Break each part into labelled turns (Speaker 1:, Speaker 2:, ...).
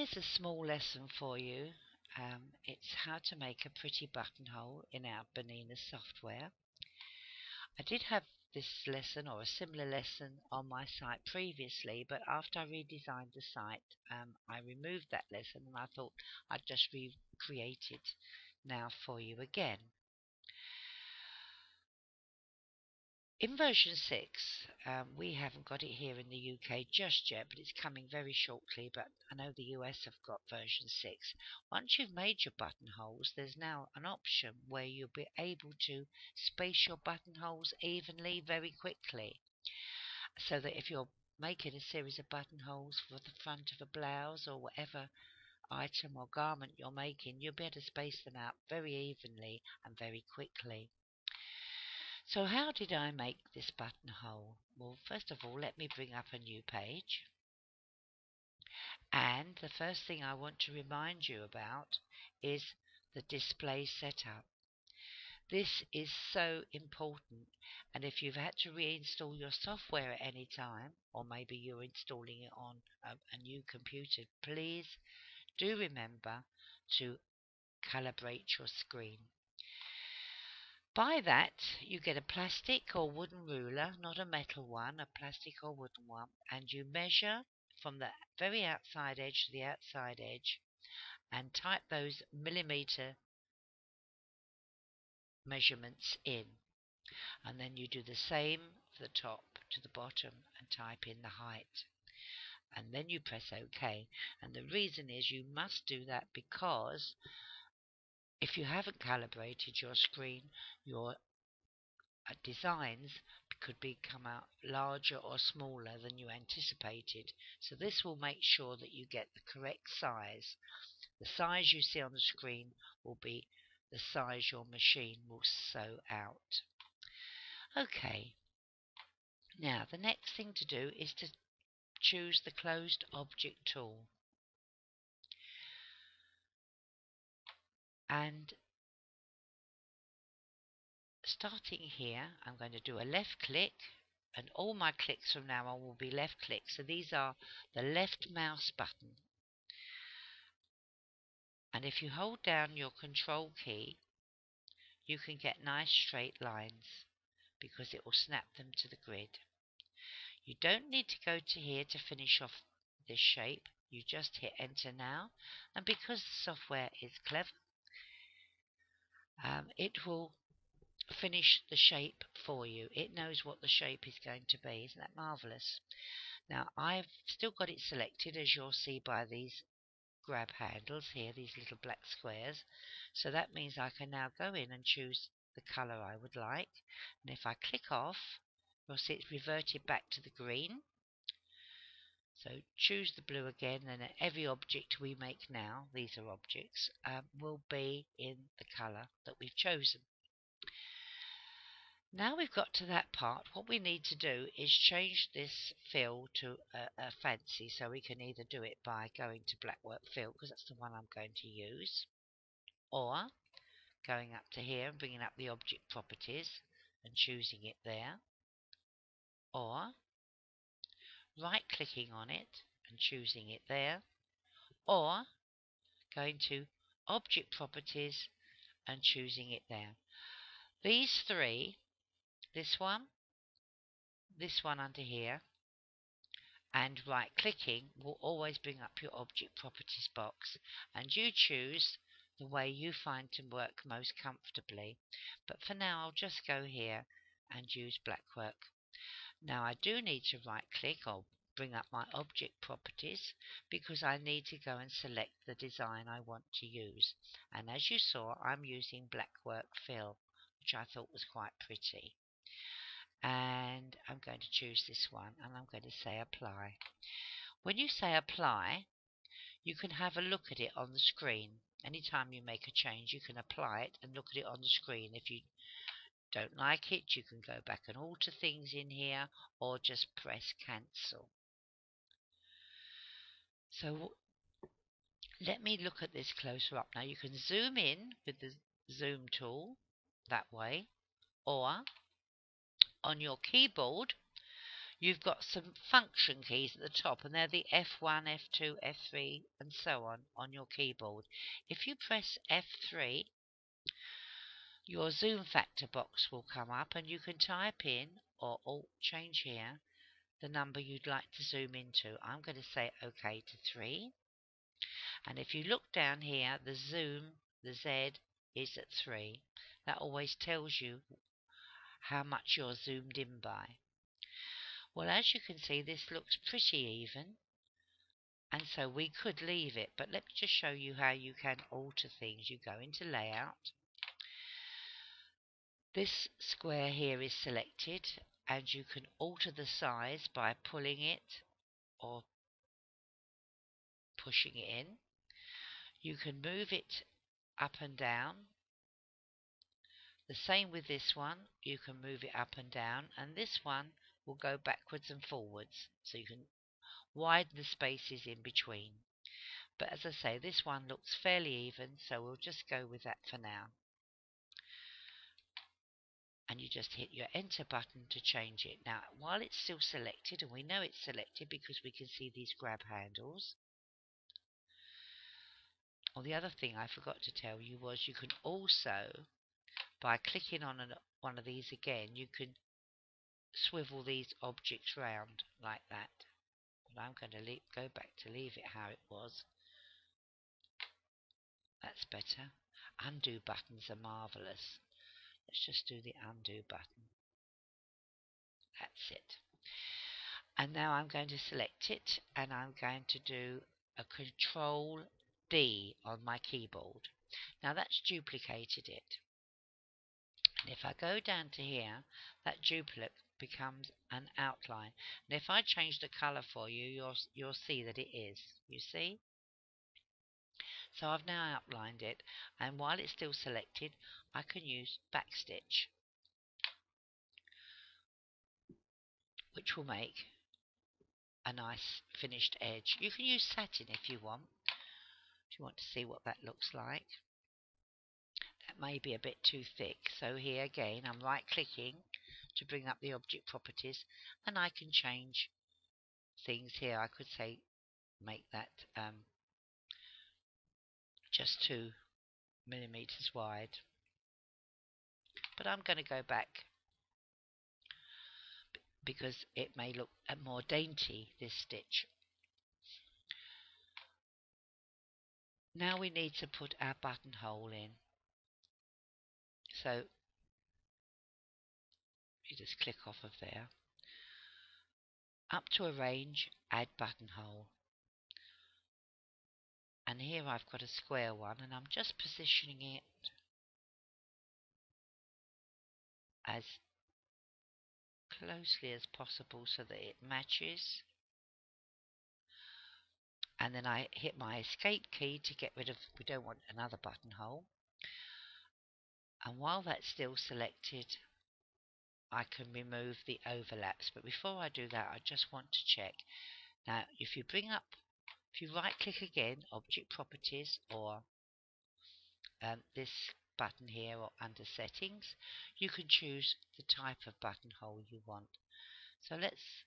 Speaker 1: Here's a small lesson for you. Um, it's how to make a pretty buttonhole in our Bernina software. I did have this lesson or a similar lesson on my site previously, but after I redesigned the site, um, I removed that lesson and I thought I'd just recreate it now for you again. In version 6, um, we haven't got it here in the UK just yet, but it's coming very shortly. But I know the US have got version 6. Once you've made your buttonholes, there's now an option where you'll be able to space your buttonholes evenly very quickly. So that if you're making a series of buttonholes for the front of a blouse or whatever item or garment you're making, you'll be able to space them out very evenly and very quickly. So how did I make this buttonhole? Well, first of all, let me bring up a new page. And the first thing I want to remind you about is the display setup. This is so important and if you've had to reinstall your software at any time or maybe you're installing it on a, a new computer, please do remember to calibrate your screen. By that, you get a plastic or wooden ruler, not a metal one, a plastic or wooden one, and you measure from the very outside edge to the outside edge and type those millimeter measurements in. And then you do the same for the top to the bottom and type in the height. And then you press OK. And the reason is you must do that because if you haven't calibrated your screen, your uh, designs could become out larger or smaller than you anticipated. So this will make sure that you get the correct size. The size you see on the screen will be the size your machine will sew out. Okay, now the next thing to do is to choose the closed object tool. And starting here I'm going to do a left click and all my clicks from now on will be left click. So these are the left mouse button. And if you hold down your control key you can get nice straight lines because it will snap them to the grid. You don't need to go to here to finish off this shape. You just hit enter now. And because the software is clever um, it will finish the shape for you. It knows what the shape is going to be. Isn't that marvellous? Now I've still got it selected as you'll see by these grab handles here, these little black squares. So that means I can now go in and choose the colour I would like. And if I click off, you'll see it's reverted back to the green. So choose the blue again and every object we make now, these are objects, um, will be in the colour that we've chosen. Now we've got to that part, what we need to do is change this fill to a, a fancy so we can either do it by going to Blackwork Fill because that's the one I'm going to use or going up to here and bringing up the object properties and choosing it there or right clicking on it and choosing it there or going to object properties and choosing it there. These three, this one, this one under here and right clicking will always bring up your object properties box and you choose the way you find to work most comfortably but for now I'll just go here and use Blackwork now I do need to right click or bring up my object properties because I need to go and select the design I want to use. And as you saw, I'm using black work Fill, which I thought was quite pretty. And I'm going to choose this one and I'm going to say apply. When you say apply, you can have a look at it on the screen. Anytime you make a change, you can apply it and look at it on the screen. If you don't like it, you can go back and alter things in here or just press cancel. So let me look at this closer up. Now you can zoom in with the zoom tool that way or on your keyboard you've got some function keys at the top, and they're the F1, F2, F3, and so on on your keyboard. If you press F3, your zoom factor box will come up, and you can type in or alt change here the number you'd like to zoom into. I'm going to say OK to 3. And if you look down here, the zoom, the Z, is at 3. That always tells you how much you're zoomed in by. Well, as you can see, this looks pretty even. And so we could leave it, but let me just show you how you can alter things. You go into Layout. This square here is selected and you can alter the size by pulling it or pushing it in. You can move it up and down. The same with this one, you can move it up and down, and this one will go backwards and forwards, so you can widen the spaces in between. But as I say, this one looks fairly even, so we'll just go with that for now and you just hit your enter button to change it. Now while it's still selected and we know it's selected because we can see these grab handles. Or the other thing I forgot to tell you was you can also by clicking on an, one of these again you can swivel these objects round like that. But I'm going to leave, go back to leave it how it was. That's better. Undo buttons are marvellous Let's just do the undo button. That's it. And now I'm going to select it and I'm going to do a control D on my keyboard. Now that's duplicated it. And if I go down to here, that duplicate becomes an outline. And if I change the colour for you, you'll, you'll see that it is. You see? So I've now outlined it and while it's still selected I can use backstitch which will make a nice finished edge. You can use satin if you want, if you want to see what that looks like. That may be a bit too thick, so here again I'm right clicking to bring up the object properties and I can change things here. I could say make that um, just two millimeters wide. But I'm going to go back because it may look uh, more dainty, this stitch. Now we need to put our buttonhole in. So you just click off of there. Up to arrange, add buttonhole and here I've got a square one and I'm just positioning it as closely as possible so that it matches. And then I hit my escape key to get rid of we don't want another buttonhole. And while that's still selected I can remove the overlaps. But before I do that I just want to check. Now if you bring up if you right click again, object properties or um, this button here or under settings, you can choose the type of buttonhole you want. So let's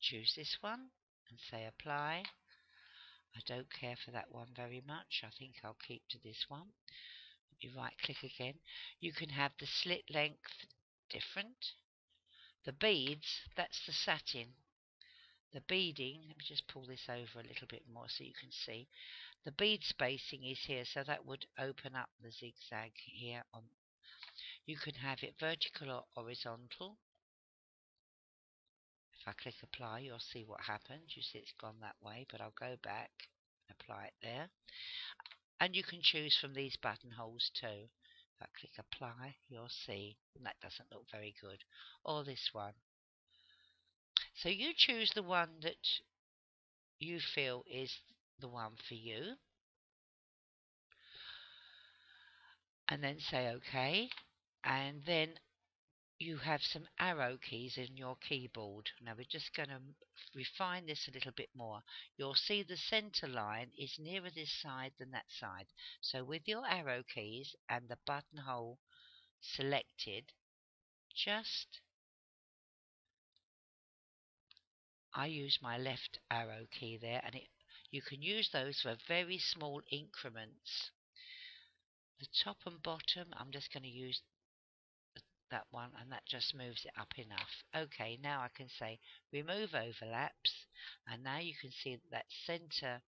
Speaker 1: choose this one and say apply. I don't care for that one very much. I think I'll keep to this one. If you right click again. You can have the slit length different. The beads, that's the satin. The beading, let me just pull this over a little bit more so you can see. The bead spacing is here, so that would open up the zigzag here. on. You can have it vertical or horizontal. If I click apply, you'll see what happens. You see it's gone that way, but I'll go back, and apply it there. And you can choose from these buttonholes too. If I click apply, you'll see that doesn't look very good. Or this one. So you choose the one that you feel is the one for you. And then say OK. And then you have some arrow keys in your keyboard. Now we're just going to refine this a little bit more. You'll see the center line is nearer this side than that side. So with your arrow keys and the buttonhole selected, just I use my left arrow key there and it you can use those for very small increments. The top and bottom, I'm just going to use that one and that just moves it up enough. Okay, now I can say remove overlaps and now you can see that, center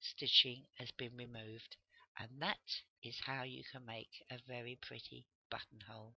Speaker 1: stitching has been removed and that is how you can make a very pretty buttonhole.